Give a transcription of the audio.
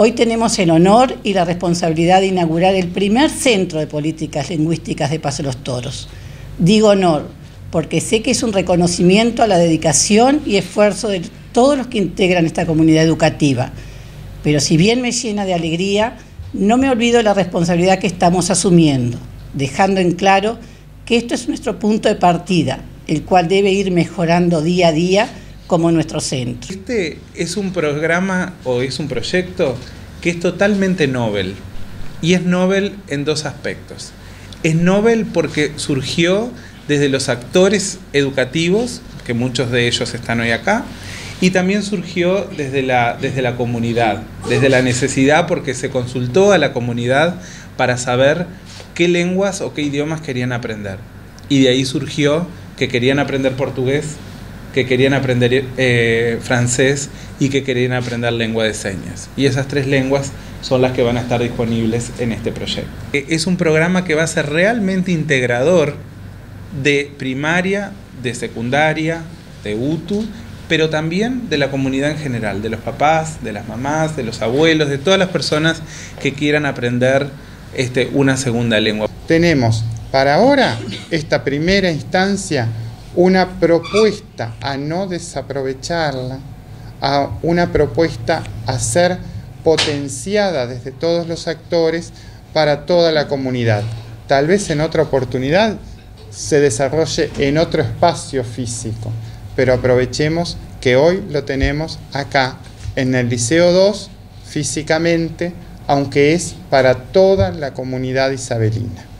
Hoy tenemos el honor y la responsabilidad de inaugurar el primer centro de políticas lingüísticas de Paso de los Toros. Digo honor porque sé que es un reconocimiento a la dedicación y esfuerzo de todos los que integran esta comunidad educativa. Pero si bien me llena de alegría, no me olvido la responsabilidad que estamos asumiendo, dejando en claro que esto es nuestro punto de partida, el cual debe ir mejorando día a día como nuestro centro. Este es un programa o es un proyecto que es totalmente novel y es novel en dos aspectos. Es novel porque surgió desde los actores educativos, que muchos de ellos están hoy acá, y también surgió desde la, desde la comunidad, desde la necesidad porque se consultó a la comunidad para saber qué lenguas o qué idiomas querían aprender. Y de ahí surgió que querían aprender portugués, que querían aprender eh, francés y que querían aprender lengua de señas. Y esas tres lenguas son las que van a estar disponibles en este proyecto. E, es un programa que va a ser realmente integrador de primaria, de secundaria, de UTU, pero también de la comunidad en general, de los papás, de las mamás, de los abuelos, de todas las personas que quieran aprender este, una segunda lengua. Tenemos para ahora esta primera instancia una propuesta a no desaprovecharla, a una propuesta a ser potenciada desde todos los actores para toda la comunidad. Tal vez en otra oportunidad se desarrolle en otro espacio físico, pero aprovechemos que hoy lo tenemos acá, en el Liceo 2, físicamente, aunque es para toda la comunidad isabelina.